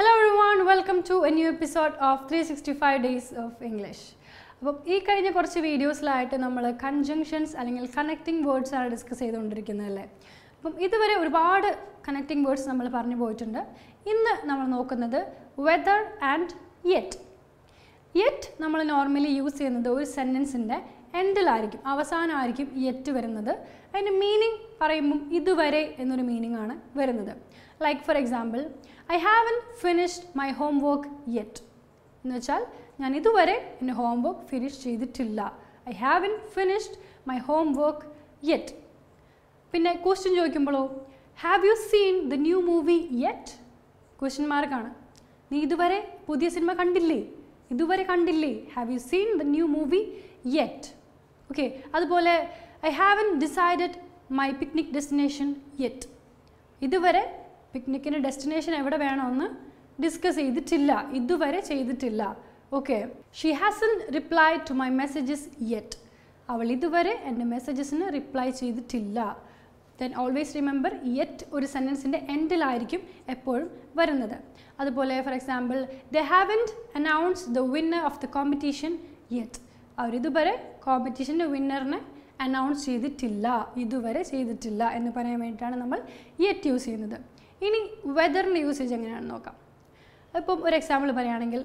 Hello everyone welcome to a new episode of three sixty five days of English അപ്പം ഈ കഴിഞ്ഞ കുറച്ച് വീഡിയോസിലായിട്ട് നമ്മൾ കൺജങ്ഷൻസ് അല്ലെങ്കിൽ കണക്റ്റിംഗ് വേർഡ്സ് ആണ് ഡിസ്കസ് ചെയ്തുകൊണ്ടിരിക്കുന്നത് അല്ലേ? അപ്പം ഇതുവരെ ഒരുപാട് കണക്റ്റിംഗ് വേർഡ്സ് നമ്മൾ പറഞ്ഞു പോയിട്ടുണ്ട്. ഇന്ന് നമ്മൾ നോക്കുന്നത് വെദർ ആൻഡ് യെറ്റ് യെറ്റ് നമ്മൾ നോർമലി യൂസ് ചെയ്യുന്നത് ഒരു സെന്റൻസിന്റെ എൻഡിലായിരിക്കും അവസാനമായിരിക്കും യെറ്റ് വരുന്നത്. അതിന്റെ മീനിങ് പറയുമ്പം ഇതുവരെ എന്നൊരു മീനിങ് ആണ് വരുന്നത്. Like for example I haven't finished my homework yet എന്ന് വെച്ചാൽ ഞാൻ ഇതുവരെ എന്റെ ഹോം വർക്ക് ഫിനിഷ് ചെയ്തിട്ടില്ല. I haven't finished my homework yet പിന്നെ question ചോദിക്കുമ്പോഴോ have you seen the new movie yet question മാർക്കാണ് നീ ഇതുവരെ പുതിയ സിനിമ കണ്ടില്ലേ? ഇതുവരെ കണ്ടില്ലേ? Have you seen the new movie yet okay അതുപോലെ I haven't decided my picnic destination yet ഇതുവരെ പിക്നിക്കിന്റെ ഡെസ്റ്റിനേഷൻ എവിടെ വേണമെന്ന് ഡിസ്കസ് ചെയ്തിട്ടില്ല. ഇതുവരെ ചെയ്തിട്ടില്ല. Okay she hasn't reply to my messages yet അവൾ ഇതുവരെ എന്റെ മെസ്സേജസിന് റിപ്ലൈ ചെയ്തിട്ടില്ല. ദെൻ ഓൾവേസ് റിമെമ്പർ യെറ്റ് ഒരു സെന്റൻസിന്റെ എൻഡിലായിരിക്കും എപ്പോഴും വരുന്നത്. അതുപോലെ for example they haven't announce the winner of the competition yet അവരിതുവരെ കോമ്പറ്റീഷന്റെ വിന്നറിനെ അനൗൺസ് ചെയ്തിട്ടില്ല ഇതുവരെ ചെയ്തിട്ടില്ല എന്ന് പറയാൻ വേണ്ടിയിട്ടാണ് നമ്മൾ യെറ്റ് യൂസ് ചെയ്യുന്നത്. ഇനി വെദറിന്റെ യൂസേജ് എങ്ങനെയാണെന്ന് നോക്കാം. ഇപ്പം ഒരു എക്സാമ്പിൾ പറയുകയാണെങ്കിൽ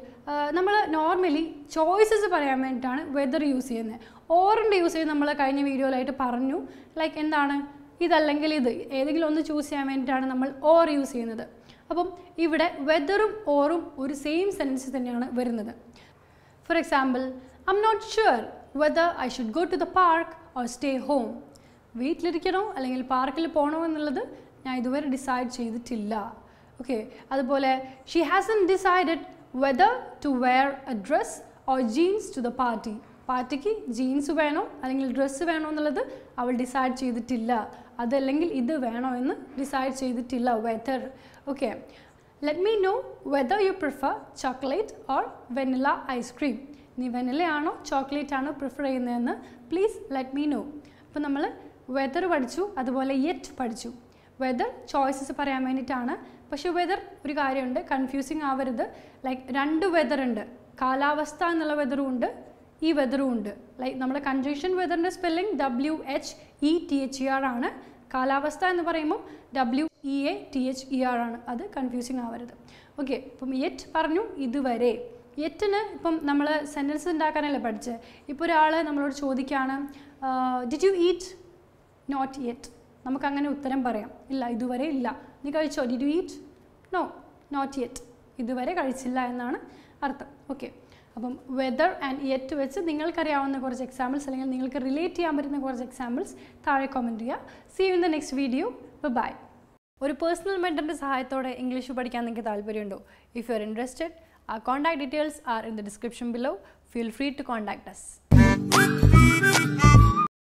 നമ്മൾ നോർമലി ചോയ്സസ് പറയാൻ വേണ്ടിയിട്ടാണ് വെദർ യൂസ് ചെയ്യുന്നത്. ഓറിന്റെ യൂസ് ചെയ്ത് നമ്മൾ കഴിഞ്ഞ വീഡിയോയിലായിട്ട് പറഞ്ഞു ലൈക്ക് എന്താണ്? ഇതല്ലെങ്കിൽ ഇത് ഏതെങ്കിലും ഒന്ന് ചൂസ് ചെയ്യാൻ വേണ്ടിയിട്ടാണ് നമ്മൾ ഓർ യൂസ് ചെയ്യുന്നത്. അപ്പം ഇവിടെ വെദറും ഓറും ഒരു സെയിം സെന്റൻസ് തന്നെയാണ് വരുന്നത്. For example I not sure whether I should go to the park or stay home. വീട്ടിലിരിക്കണോ അല്ലെങ്കിൽ പാർക്കിൽ പോകണോ എന്നുള്ളത് ഞാൻ ഇതുവരെ ഡിസൈഡ് ചെയ്തിട്ടില്ല. ഓക്കെ അതുപോലെ she hasn't decided whether to wear a dress or jeans to the party പാർട്ടിക്ക് ജീൻസ് വേണോ അല്ലെങ്കിൽ ഡ്രസ്സ് വേണോ എന്നുള്ളത് അവൾ ഡിസൈഡ് ചെയ്തിട്ടില്ല. അതല്ലെങ്കിൽ ഇത് വേണോ എന്ന് ഡിസൈഡ് ചെയ്തിട്ടില്ല whether okay let me know whether you prefer chocolate or vanilla ice cream നീ വെനിലയാണോ ചോക്ലേറ്റ് ആണോ പ്രിഫർ ചെയ്യുന്നതെന്ന് പ്ലീസ് ലെറ്റ് മീ നോ അപ്പോൾ നമ്മൾ വെതർ പഠിച്ചു അതുപോലെ യെറ്റ് പഠിച്ചു. വെതർ ചോയ്സസ് പറയാൻ വേണ്ടിയിട്ടാണ്. പക്ഷേ വെതർ ഒരു കാര്യമുണ്ട് കൺഫ്യൂസിങ് ആവരുത്. ലൈക്ക് രണ്ട് വെദർ ഉണ്ട് കാലാവസ്ഥ എന്നുള്ള വെതറും ഉണ്ട് ഈ വെതറും ഉണ്ട്. ലൈക്ക് നമ്മുടെ conjunction വെതറിന്റെ spelling W H E T H E R ആണ്. കാലാവസ്ഥ എന്ന് പറയുമ്പോൾ W E A T H E R ആണ്. അത് കൺഫ്യൂസിങ് ആവരുത്. ഓക്കെ അപ്പം യെറ്റ് പറഞ്ഞു ഇതുവരെ. യെറ്റിന് ഇപ്പം നമ്മൾ സെന്റൻസ് ഉണ്ടാക്കാനല്ലേ പഠിച്ചത് ഇപ്പോൾ ഒരാൾ നമ്മളോട് ചോദിക്കുകയാണ് did you eat not yet നമുക്കങ്ങനെ ഉത്തരം പറയാം. ഇല്ല ഇതുവരെ ഇല്ല. നീ കഴിച്ചോ? Did you eat no not yet ഇതുവരെ കഴിച്ചില്ല എന്നാണ് അർത്ഥം. ഓക്കെ അപ്പം വെദർ ആൻഡ് യെറ്റ് വെച്ച് നിങ്ങൾക്കറിയാവുന്ന കുറച്ച് എക്സാമ്പിൾസ് അല്ലെങ്കിൽ നിങ്ങൾക്ക് റിലേറ്റ് ചെയ്യാൻ പറ്റുന്ന കുറച്ച് എക്സാമ്പിൾസ് താഴെ കമന്റ് ചെയ്യുക see you in the next video bye ഒരു പേഴ്സണൽ മെന്ററിന്റെ സഹായത്തോടെ ഇംഗ്ലീഷ് പഠിക്കാൻ നിങ്ങൾക്ക് താല്പര്യമുണ്ടോ? If you are interested Our contact details are in the description below. Feel free to contact us.